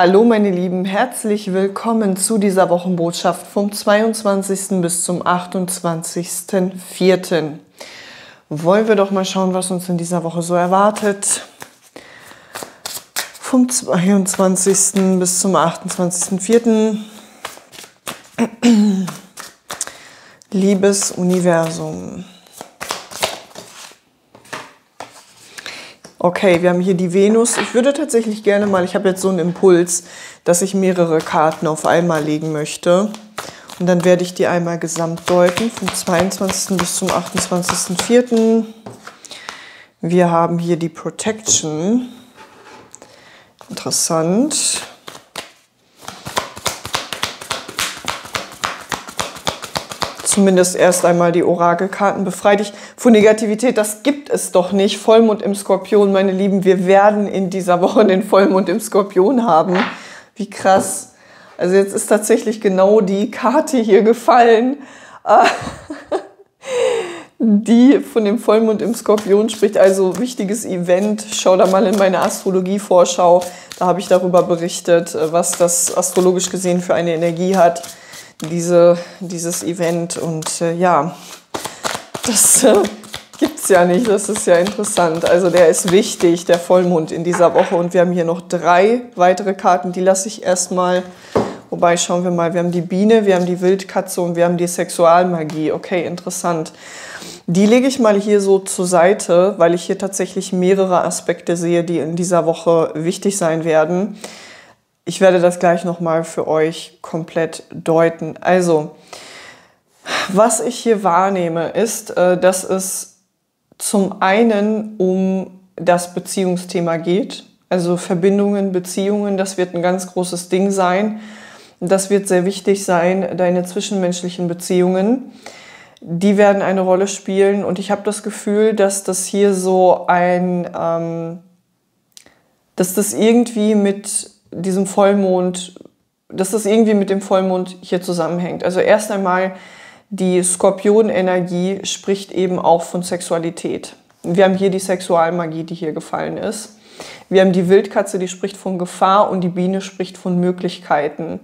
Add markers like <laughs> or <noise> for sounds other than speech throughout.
Hallo meine Lieben, herzlich willkommen zu dieser Wochenbotschaft vom 22. bis zum 28.04. Wollen wir doch mal schauen, was uns in dieser Woche so erwartet. Vom 22. bis zum 28.04. Liebes Universum. Okay, wir haben hier die Venus. Ich würde tatsächlich gerne mal, ich habe jetzt so einen Impuls, dass ich mehrere Karten auf einmal legen möchte. Und dann werde ich die einmal gesamt deuten, vom 22. bis zum 28.04. Wir haben hier die Protection. Interessant. Zumindest erst einmal die Orakelkarten. Befrei dich von Negativität. Das gibt es doch nicht. Vollmond im Skorpion, meine Lieben. Wir werden in dieser Woche den Vollmond im Skorpion haben. Wie krass. Also jetzt ist tatsächlich genau die Karte hier gefallen, <laughs> die von dem Vollmond im Skorpion spricht. Also wichtiges Event. Schau da mal in meine Astrologie-Vorschau. Da habe ich darüber berichtet, was das astrologisch gesehen für eine Energie hat diese, dieses Event. Und äh, ja, das äh, gibt es ja nicht. Das ist ja interessant. Also der ist wichtig, der Vollmond in dieser Woche. Und wir haben hier noch drei weitere Karten. Die lasse ich erstmal. Wobei, schauen wir mal, wir haben die Biene, wir haben die Wildkatze und wir haben die Sexualmagie. Okay, interessant. Die lege ich mal hier so zur Seite, weil ich hier tatsächlich mehrere Aspekte sehe, die in dieser Woche wichtig sein werden. Ich werde das gleich nochmal für euch komplett deuten. Also, was ich hier wahrnehme, ist, äh, dass es zum einen um das Beziehungsthema geht. Also Verbindungen, Beziehungen, das wird ein ganz großes Ding sein. Das wird sehr wichtig sein, deine zwischenmenschlichen Beziehungen. Die werden eine Rolle spielen und ich habe das Gefühl, dass das hier so ein, ähm, dass das irgendwie mit diesem Vollmond, dass das irgendwie mit dem Vollmond hier zusammenhängt. Also erst einmal die Skorpionenergie spricht eben auch von Sexualität. Wir haben hier die Sexualmagie, die hier gefallen ist. Wir haben die Wildkatze, die spricht von Gefahr und die Biene spricht von Möglichkeiten.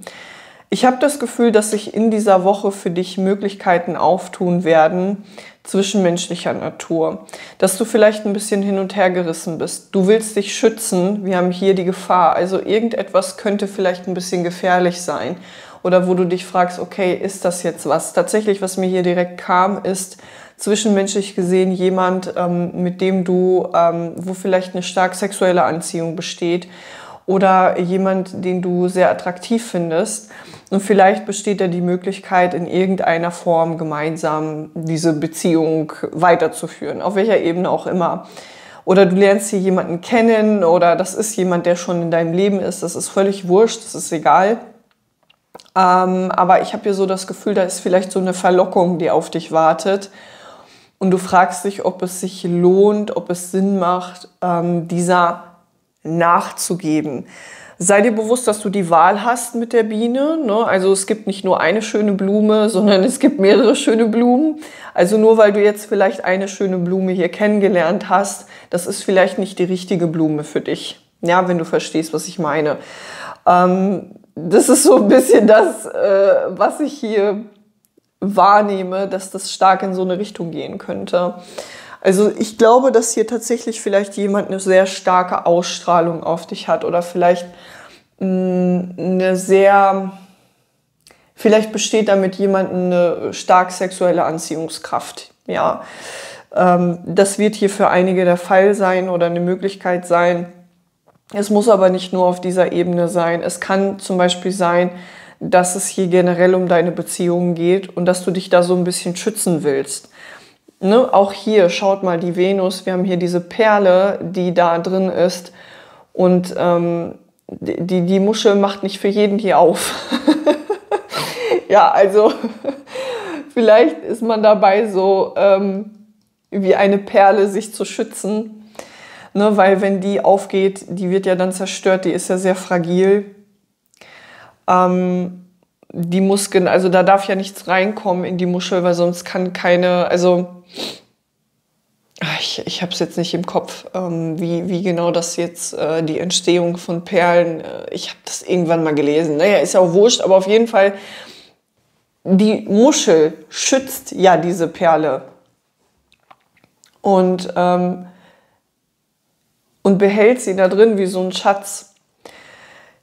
Ich habe das Gefühl, dass sich in dieser Woche für dich Möglichkeiten auftun werden, zwischenmenschlicher Natur, dass du vielleicht ein bisschen hin und her gerissen bist. Du willst dich schützen, wir haben hier die Gefahr, also irgendetwas könnte vielleicht ein bisschen gefährlich sein. Oder wo du dich fragst, okay, ist das jetzt was? Tatsächlich, was mir hier direkt kam, ist zwischenmenschlich gesehen jemand, ähm, mit dem du, ähm, wo vielleicht eine stark sexuelle Anziehung besteht oder jemand, den du sehr attraktiv findest und vielleicht besteht da die Möglichkeit, in irgendeiner Form gemeinsam diese Beziehung weiterzuführen, auf welcher Ebene auch immer. Oder du lernst hier jemanden kennen oder das ist jemand, der schon in deinem Leben ist. Das ist völlig wurscht, das ist egal. Ähm, aber ich habe hier so das Gefühl, da ist vielleicht so eine Verlockung, die auf dich wartet. Und du fragst dich, ob es sich lohnt, ob es Sinn macht, ähm, dieser nachzugeben sei dir bewusst, dass du die Wahl hast mit der Biene. Ne? Also es gibt nicht nur eine schöne Blume, <laughs> sondern es gibt mehrere schöne Blumen. Also nur weil du jetzt vielleicht eine schöne Blume hier kennengelernt hast, das ist vielleicht nicht die richtige Blume für dich. Ja, wenn du verstehst, was ich meine. Ähm, das ist so ein bisschen das, äh, was ich hier wahrnehme, dass das stark in so eine Richtung gehen könnte. Also ich glaube, dass hier tatsächlich vielleicht jemand eine sehr starke Ausstrahlung auf dich hat oder vielleicht mm, eine sehr, vielleicht besteht damit jemand eine stark sexuelle Anziehungskraft. Ja, ähm, das wird hier für einige der Fall sein oder eine Möglichkeit sein. Es muss aber nicht nur auf dieser Ebene sein. Es kann zum Beispiel sein, dass es hier generell um deine Beziehungen geht und dass du dich da so ein bisschen schützen willst. Ne? Auch hier, schaut mal die Venus, wir haben hier diese Perle, die da drin ist. Und ähm, die, die Muschel macht nicht für jeden hier auf. <laughs> ja, also <laughs> vielleicht ist man dabei so ähm, wie eine Perle sich zu schützen. Ne? Weil wenn die aufgeht, die wird ja dann zerstört, die ist ja sehr fragil. Ähm, die Muskeln, also da darf ja nichts reinkommen in die Muschel, weil sonst kann keine, also ich, ich habe es jetzt nicht im Kopf, ähm, wie, wie genau das jetzt äh, die Entstehung von Perlen, äh, ich habe das irgendwann mal gelesen. Naja, ist ja auch wurscht, aber auf jeden Fall, die Muschel schützt ja diese Perle. Und, ähm, und behält sie da drin wie so ein Schatz.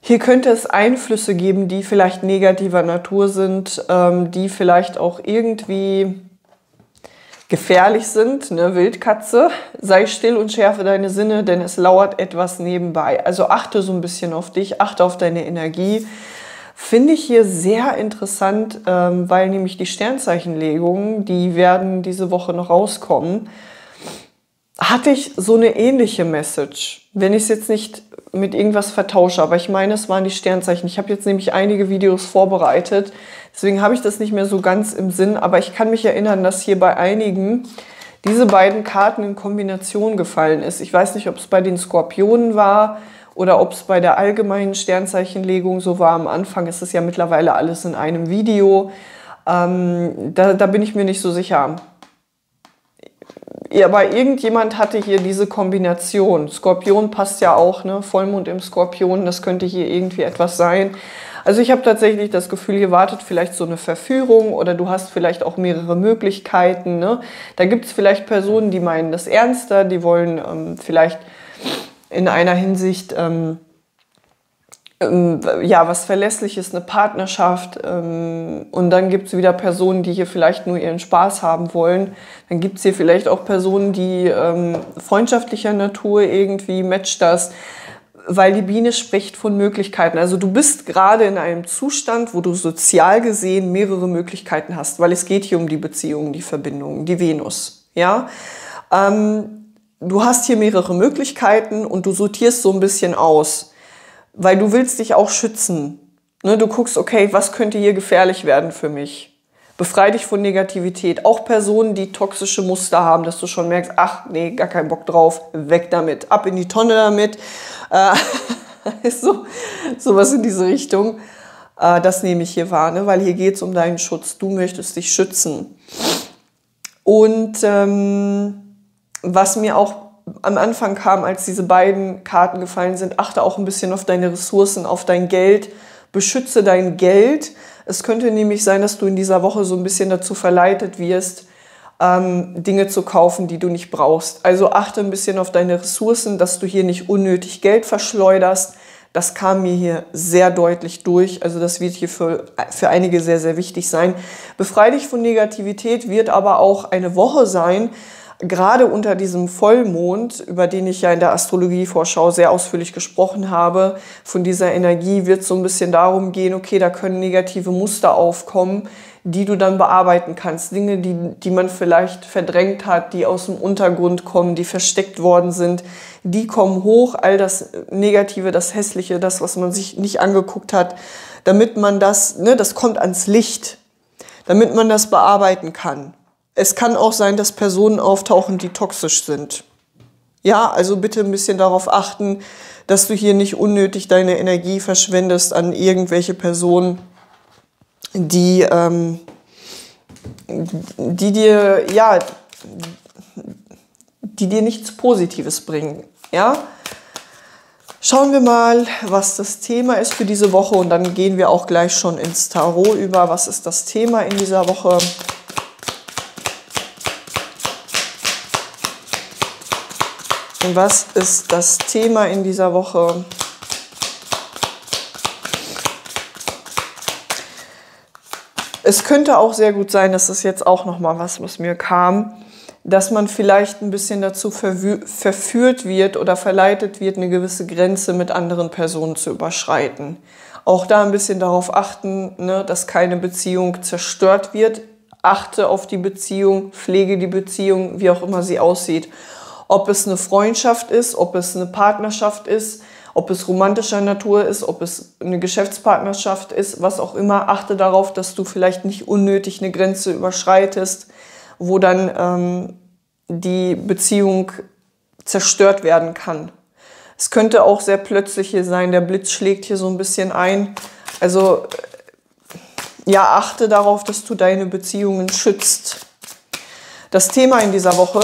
Hier könnte es Einflüsse geben, die vielleicht negativer Natur sind, ähm, die vielleicht auch irgendwie gefährlich sind. Ne? Wildkatze, sei still und schärfe deine Sinne, denn es lauert etwas nebenbei. Also achte so ein bisschen auf dich, achte auf deine Energie. Finde ich hier sehr interessant, ähm, weil nämlich die Sternzeichenlegungen, die werden diese Woche noch rauskommen hatte ich so eine ähnliche Message. Wenn ich es jetzt nicht mit irgendwas vertausche, aber ich meine, es waren die Sternzeichen. Ich habe jetzt nämlich einige Videos vorbereitet, deswegen habe ich das nicht mehr so ganz im Sinn, aber ich kann mich erinnern, dass hier bei einigen diese beiden Karten in Kombination gefallen ist. Ich weiß nicht, ob es bei den Skorpionen war oder ob es bei der allgemeinen Sternzeichenlegung so war. Am Anfang ist es ja mittlerweile alles in einem Video. Ähm, da, da bin ich mir nicht so sicher. Aber irgendjemand hatte hier diese Kombination. Skorpion passt ja auch, ne? Vollmond im Skorpion, das könnte hier irgendwie etwas sein. Also ich habe tatsächlich das Gefühl, hier wartet vielleicht so eine Verführung oder du hast vielleicht auch mehrere Möglichkeiten. Ne? Da gibt es vielleicht Personen, die meinen das ernster, die wollen ähm, vielleicht in einer Hinsicht ähm, ja, was Verlässliches, eine Partnerschaft. Ähm, und dann gibt es wieder Personen, die hier vielleicht nur ihren Spaß haben wollen. Dann gibt es hier vielleicht auch Personen, die ähm, freundschaftlicher Natur irgendwie matcht das, weil die Biene spricht von Möglichkeiten. Also du bist gerade in einem Zustand, wo du sozial gesehen mehrere Möglichkeiten hast, weil es geht hier um die Beziehungen, die Verbindungen, die Venus. Ja. Ähm, du hast hier mehrere Möglichkeiten und du sortierst so ein bisschen aus weil du willst dich auch schützen. Ne, du guckst, okay, was könnte hier gefährlich werden für mich? Befrei dich von Negativität. Auch Personen, die toxische Muster haben, dass du schon merkst, ach nee, gar keinen Bock drauf, weg damit, ab in die Tonne damit. Äh, <laughs> so, sowas in diese Richtung. Äh, das nehme ich hier wahr, ne? weil hier geht es um deinen Schutz. Du möchtest dich schützen. Und ähm, was mir auch am Anfang kam, als diese beiden Karten gefallen sind, achte auch ein bisschen auf deine Ressourcen, auf dein Geld, beschütze dein Geld. Es könnte nämlich sein, dass du in dieser Woche so ein bisschen dazu verleitet wirst, ähm, Dinge zu kaufen, die du nicht brauchst. Also achte ein bisschen auf deine Ressourcen, dass du hier nicht unnötig Geld verschleuderst. Das kam mir hier sehr deutlich durch. Also das wird hier für, für einige sehr, sehr wichtig sein. Befrei dich von Negativität wird aber auch eine Woche sein, gerade unter diesem Vollmond, über den ich ja in der Astrologievorschau sehr ausführlich gesprochen habe, von dieser Energie wird es so ein bisschen darum gehen, okay, da können negative Muster aufkommen, die du dann bearbeiten kannst. Dinge, die, die man vielleicht verdrängt hat, die aus dem Untergrund kommen, die versteckt worden sind, die kommen hoch, all das Negative, das Hässliche, das, was man sich nicht angeguckt hat, damit man das, ne, das kommt ans Licht, damit man das bearbeiten kann. Es kann auch sein, dass Personen auftauchen, die toxisch sind. Ja, also bitte ein bisschen darauf achten, dass du hier nicht unnötig deine Energie verschwendest an irgendwelche Personen, die, ähm, die dir, ja, die dir nichts Positives bringen. Ja, Schauen wir mal, was das Thema ist für diese Woche und dann gehen wir auch gleich schon ins Tarot über. Was ist das Thema in dieser Woche? Was ist das Thema in dieser Woche? Es könnte auch sehr gut sein, dass das jetzt auch noch mal was, was mir kam, dass man vielleicht ein bisschen dazu verführt wird oder verleitet wird, eine gewisse Grenze mit anderen Personen zu überschreiten. Auch da ein bisschen darauf achten, ne, dass keine Beziehung zerstört wird. Achte auf die Beziehung, pflege die Beziehung, wie auch immer sie aussieht ob es eine Freundschaft ist, ob es eine Partnerschaft ist, ob es romantischer Natur ist, ob es eine Geschäftspartnerschaft ist, was auch immer, achte darauf, dass du vielleicht nicht unnötig eine Grenze überschreitest, wo dann ähm, die Beziehung zerstört werden kann. Es könnte auch sehr plötzlich hier sein, der Blitz schlägt hier so ein bisschen ein. Also ja, achte darauf, dass du deine Beziehungen schützt. Das Thema in dieser Woche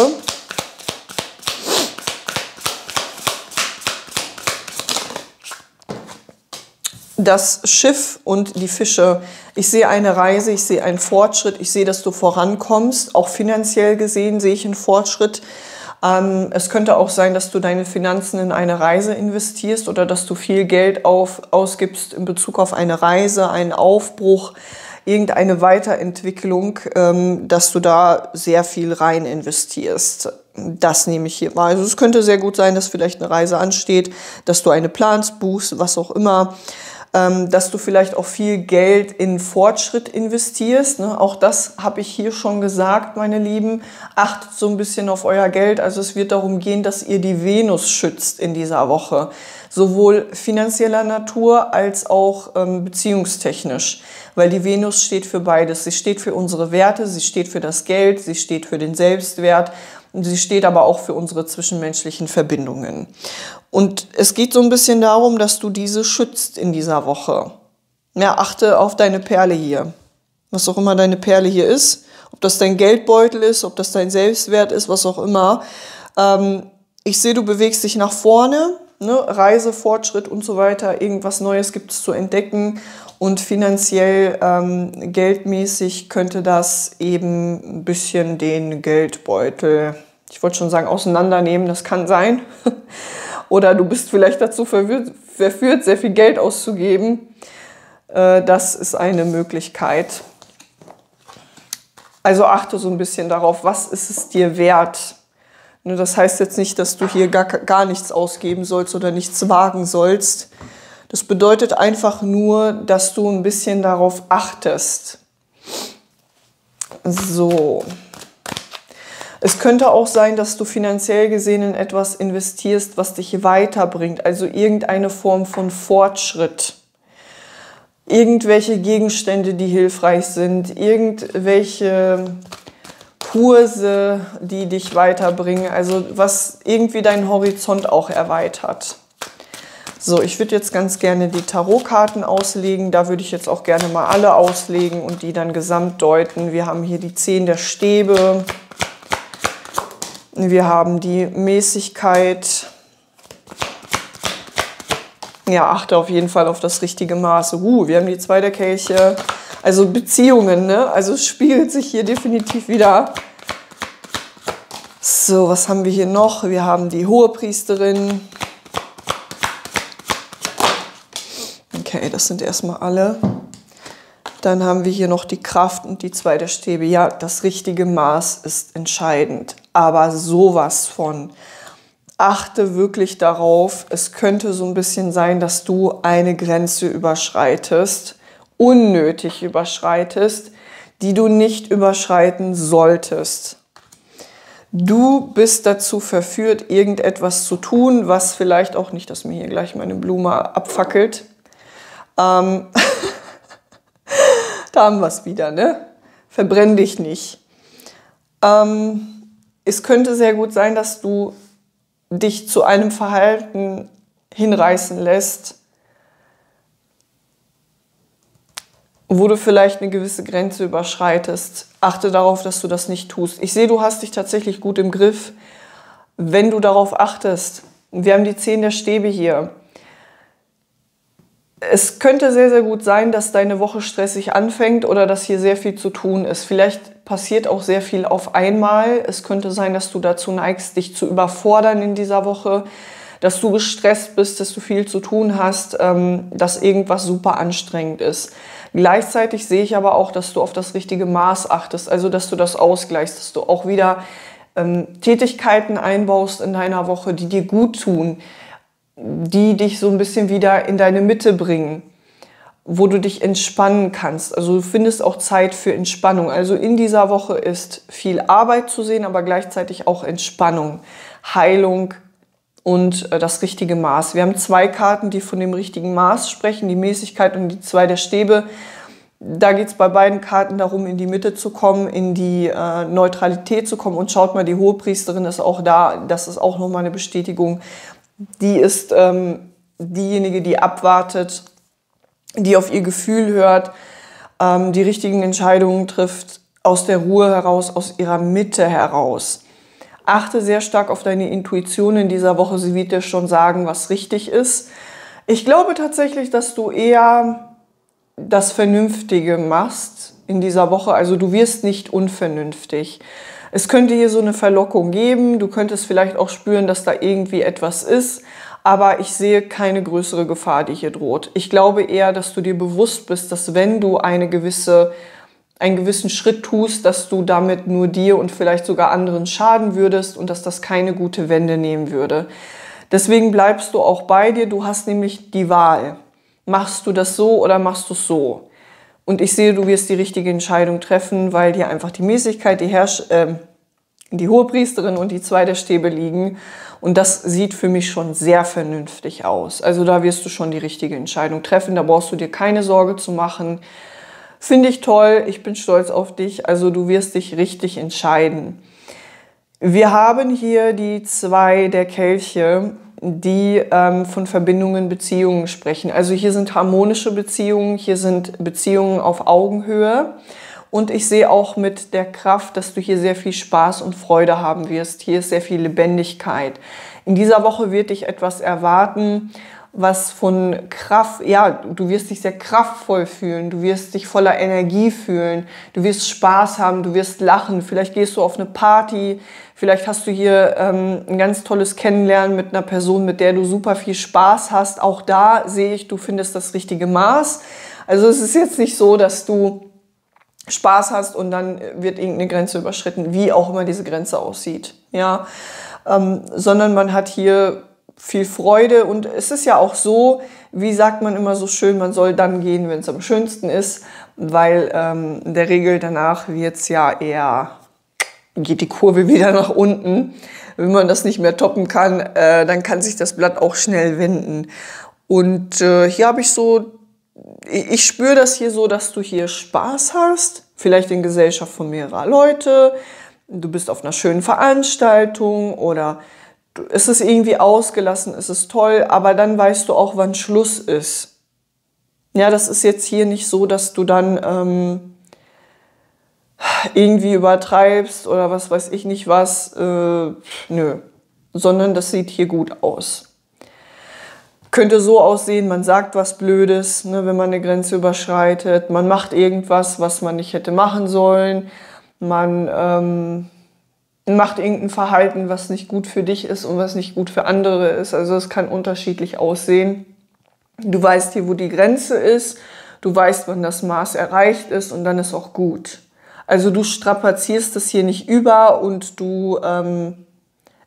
das Schiff und die Fische. Ich sehe eine Reise, ich sehe einen Fortschritt, ich sehe, dass du vorankommst. Auch finanziell gesehen sehe ich einen Fortschritt. Ähm, es könnte auch sein, dass du deine Finanzen in eine Reise investierst oder dass du viel Geld auf, ausgibst in Bezug auf eine Reise, einen Aufbruch, irgendeine Weiterentwicklung, ähm, dass du da sehr viel rein investierst. Das nehme ich hier mal. Also es könnte sehr gut sein, dass vielleicht eine Reise ansteht, dass du eine Plans buchst, was auch immer ähm, dass du vielleicht auch viel Geld in Fortschritt investierst. Ne? Auch das habe ich hier schon gesagt, meine Lieben. Achtet so ein bisschen auf euer Geld. Also es wird darum gehen, dass ihr die Venus schützt in dieser Woche. Sowohl finanzieller Natur als auch ähm, beziehungstechnisch. Weil die Venus steht für beides. Sie steht für unsere Werte, sie steht für das Geld, sie steht für den Selbstwert Sie steht aber auch für unsere zwischenmenschlichen Verbindungen. Und es geht so ein bisschen darum, dass du diese schützt in dieser Woche. Ja, achte auf deine Perle hier. Was auch immer deine Perle hier ist. Ob das dein Geldbeutel ist, ob das dein Selbstwert ist, was auch immer. Ähm, ich sehe, du bewegst dich nach vorne. Ne? Reise, Fortschritt und so weiter. Irgendwas Neues gibt es zu entdecken. Und finanziell, ähm, geldmäßig könnte das eben ein bisschen den Geldbeutel, ich wollte schon sagen, auseinandernehmen, das kann sein. <laughs> Oder du bist vielleicht dazu verführt, verführt sehr viel Geld auszugeben. Äh, das ist eine Möglichkeit. Also achte so ein bisschen darauf, was ist es dir wert? Ne, das heißt jetzt nicht, dass du hier gar, gar nichts ausgeben sollst oder nichts wagen sollst. Das bedeutet einfach nur, dass du ein bisschen darauf achtest. So. Es könnte auch sein, dass du finanziell gesehen in etwas investierst, was dich weiterbringt, also irgendeine Form von Fortschritt. Irgendwelche Gegenstände, die hilfreich sind, irgendwelche Kurse, die dich weiterbringen, also was irgendwie deinen Horizont auch erweitert. So, ich würde jetzt ganz gerne die Tarotkarten auslegen. Da würde ich jetzt auch gerne mal alle auslegen und die dann gesamt deuten. Wir haben hier die 10 der Stäbe. Wir haben die Mäßigkeit. Ja, achte auf jeden Fall auf das richtige Maß. Uh, wir haben die 2 der Kelche. Also Beziehungen, ne? Also es spiegelt sich hier definitiv wieder. So, was haben wir hier noch? Wir haben die hohe Priesterin. Okay, das sind erstmal alle. Dann haben wir hier noch die Kraft und die zweite Stäbe. Ja, das richtige Maß ist entscheidend. Aber sowas von. Achte wirklich darauf. Es könnte so ein bisschen sein, dass du eine Grenze überschreitest, unnötig überschreitest, die du nicht überschreiten solltest. Du bist dazu verführt, irgendetwas zu tun, was vielleicht auch nicht, dass mir hier gleich meine Blume abfackelt, ähm, <laughs> da haben wir es wieder, ne? Verbrenn dich nicht. Ähm, es könnte sehr gut sein, dass du dich zu einem Verhalten hinreißen lässt, wo du vielleicht eine gewisse Grenze überschreitest. Achte darauf, dass du das nicht tust. Ich sehe, du hast dich tatsächlich gut im Griff, wenn du darauf achtest. Wir haben die zehn der Stäbe hier es könnte sehr, sehr gut sein, dass deine Woche stressig anfängt oder dass hier sehr viel zu tun ist. Vielleicht passiert auch sehr viel auf einmal. Es könnte sein, dass du dazu neigst, dich zu überfordern in dieser Woche, dass du gestresst bist, dass du viel zu tun hast, ähm, dass irgendwas super anstrengend ist. Gleichzeitig sehe ich aber auch, dass du auf das richtige Maß achtest, also dass du das ausgleichst, dass du auch wieder ähm, Tätigkeiten einbaust in deiner Woche, die dir gut tun die dich so ein bisschen wieder in deine Mitte bringen, wo du dich entspannen kannst. Also du findest auch Zeit für Entspannung. Also in dieser Woche ist viel Arbeit zu sehen, aber gleichzeitig auch Entspannung, Heilung und äh, das richtige Maß. Wir haben zwei Karten, die von dem richtigen Maß sprechen, die Mäßigkeit und die zwei der Stäbe. Da geht es bei beiden Karten darum, in die Mitte zu kommen, in die äh, Neutralität zu kommen. Und schaut mal, die Hohepriesterin ist auch da. Das ist auch nochmal eine Bestätigung, die ist ähm, diejenige, die abwartet, die auf ihr Gefühl hört, ähm, die richtigen Entscheidungen trifft, aus der Ruhe heraus, aus ihrer Mitte heraus. Achte sehr stark auf deine Intuition in dieser Woche. Sie wird dir schon sagen, was richtig ist. Ich glaube tatsächlich, dass du eher das Vernünftige machst in dieser Woche. Also du wirst nicht unvernünftig. Es könnte hier so eine Verlockung geben. Du könntest vielleicht auch spüren, dass da irgendwie etwas ist. Aber ich sehe keine größere Gefahr, die hier droht. Ich glaube eher, dass du dir bewusst bist, dass wenn du eine gewisse, einen gewissen Schritt tust, dass du damit nur dir und vielleicht sogar anderen schaden würdest und dass das keine gute Wende nehmen würde. Deswegen bleibst du auch bei dir. Du hast nämlich die Wahl. Machst du das so oder machst du es so? Und ich sehe, du wirst die richtige Entscheidung treffen, weil dir einfach die Mäßigkeit, die, Herrsch äh, die Hohepriesterin und die zwei der Stäbe liegen. Und das sieht für mich schon sehr vernünftig aus. Also da wirst du schon die richtige Entscheidung treffen. Da brauchst du dir keine Sorge zu machen. Finde ich toll. Ich bin stolz auf dich. Also du wirst dich richtig entscheiden. Wir haben hier die zwei der Kelche die ähm, von Verbindungen, Beziehungen sprechen. Also hier sind harmonische Beziehungen, hier sind Beziehungen auf Augenhöhe. Und ich sehe auch mit der Kraft, dass du hier sehr viel Spaß und Freude haben wirst. Hier ist sehr viel Lebendigkeit. In dieser Woche wird dich etwas erwarten, was von Kraft, ja, du wirst dich sehr kraftvoll fühlen, du wirst dich voller Energie fühlen, du wirst Spaß haben, du wirst lachen, vielleicht gehst du auf eine Party, vielleicht hast du hier ähm, ein ganz tolles Kennenlernen mit einer Person, mit der du super viel Spaß hast. Auch da sehe ich, du findest das richtige Maß. Also es ist jetzt nicht so, dass du Spaß hast und dann wird irgendeine Grenze überschritten, wie auch immer diese Grenze aussieht. Ja, ähm, sondern man hat hier viel Freude und es ist ja auch so, wie sagt man immer so schön, man soll dann gehen, wenn es am schönsten ist, weil ähm, in der Regel danach wird es ja eher, geht die Kurve <laughs> wieder nach unten. Wenn man das nicht mehr toppen kann, äh, dann kann sich das Blatt auch schnell wenden. Und äh, hier habe ich so, ich, spüre das hier so, dass du hier Spaß hast, vielleicht in Gesellschaft von mehrerer Leute, du bist auf einer schönen Veranstaltung oder es ist irgendwie ausgelassen, es ist toll, aber dann weißt du auch, wann Schluss ist. Ja, das ist jetzt hier nicht so, dass du dann ähm, irgendwie übertreibst oder was weiß ich nicht was. Äh, nö, sondern das sieht hier gut aus. Könnte so aussehen, man sagt was Blödes, ne, wenn man eine Grenze überschreitet, man macht irgendwas, was man nicht hätte machen sollen, man ähm, macht irgendein Verhalten, was nicht gut für dich ist und was nicht gut für andere ist. Also es kann unterschiedlich aussehen. Du weißt hier, wo die Grenze ist, du weißt, wann das Maß erreicht ist und dann ist auch gut. Also du strapazierst das hier nicht über und du ähm,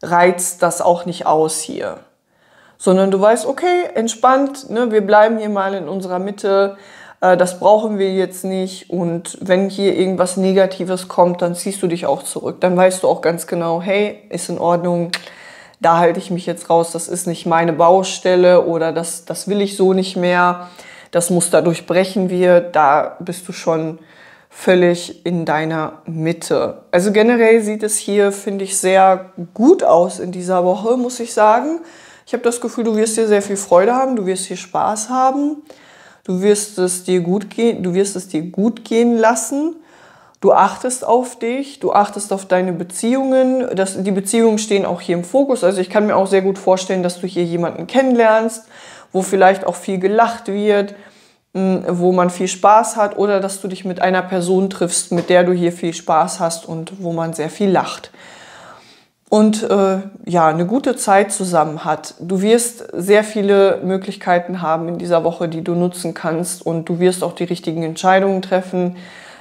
reizt das auch nicht aus hier. Sondern du weißt, okay, entspannt, ne, wir bleiben hier mal in unserer Mitte, äh, das brauchen wir jetzt nicht. Und wenn hier irgendwas Negatives kommt, dann ziehst du dich auch zurück. Dann weißt du auch ganz genau, hey, ist in Ordnung, da halte ich mich jetzt raus, das ist nicht meine Baustelle oder das, das will ich so nicht mehr, das Muster durchbrechen wir, da bist du schon völlig in deiner Mitte. Also generell sieht es hier, finde ich, sehr gut aus in dieser Woche, muss ich sagen. Ich habe das Gefühl, du wirst hier sehr viel Freude haben, du wirst hier Spaß haben. Du wirst es dir gut gehen, du wirst es dir gut gehen lassen. Du achtest auf dich, du achtest auf deine Beziehungen. Das, die Beziehungen stehen auch hier im Fokus. Also ich kann mir auch sehr gut vorstellen, dass du hier jemanden kennenlernst, wo vielleicht auch viel gelacht wird, hm, wo man viel Spaß hat oder dass du dich mit einer Person triffst, mit der du hier viel Spaß hast und wo man sehr viel lacht und äh, ja, eine gute Zeit zusammen hat. Du wirst sehr viele Möglichkeiten haben in dieser Woche, die du nutzen kannst und du wirst auch die richtigen Entscheidungen treffen.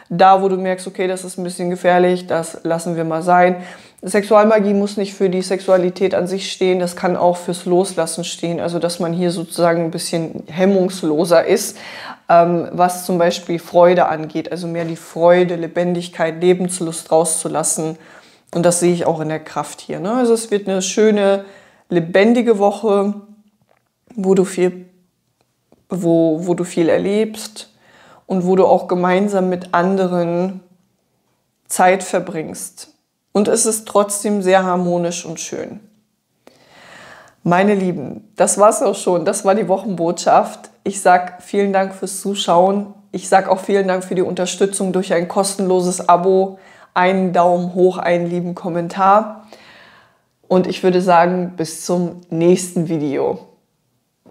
Da, wo du merkst, okay, das ist ein bisschen gefährlich, das lassen wir mal sein. Sexualmagie muss nicht für die Sexualität an sich stehen, das kann auch fürs Loslassen stehen, also dass man hier sozusagen ein bisschen hemmungsloser ist, ähm, was zum Beispiel Freude angeht, also mehr die Freude, Lebendigkeit, Lebenslust rauszulassen und das sehe ich auch in der Kraft hier. Ne? Also es wird eine schöne, lebendige Woche, wo du viel, wo, wo du viel erlebst und wo du auch gemeinsam mit anderen Zeit verbringst. Und es ist trotzdem sehr harmonisch und schön. Meine Lieben, das war's auch schon. Das war die Wochenbotschaft. Ich sag vielen Dank fürs Zuschauen. Ich sag auch vielen Dank für die Unterstützung durch ein kostenloses Abo einen Daumen hoch, einen lieben Kommentar. Und ich würde sagen, bis zum nächsten Video.